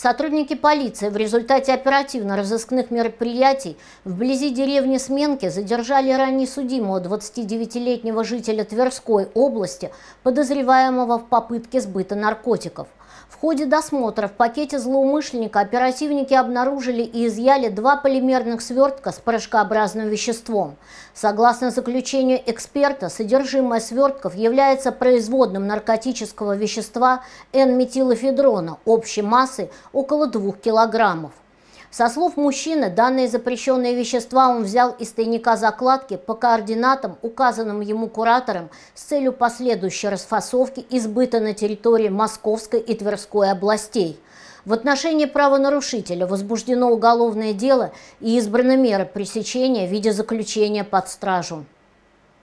Сотрудники полиции в результате оперативно-розыскных мероприятий вблизи деревни Сменки задержали ранее судимого 29-летнего жителя Тверской области, подозреваемого в попытке сбыта наркотиков. В ходе досмотра в пакете злоумышленника оперативники обнаружили и изъяли два полимерных свертка с порошкообразным веществом. Согласно заключению эксперта, содержимое свертков является производным наркотического вещества N-метилофедрона общей массой около 2 килограммов. Со слов мужчины, данные запрещенные вещества он взял из тайника закладки по координатам, указанным ему куратором, с целью последующей расфасовки и на территории Московской и Тверской областей. В отношении правонарушителя возбуждено уголовное дело и избраны меры пресечения в виде заключения под стражу.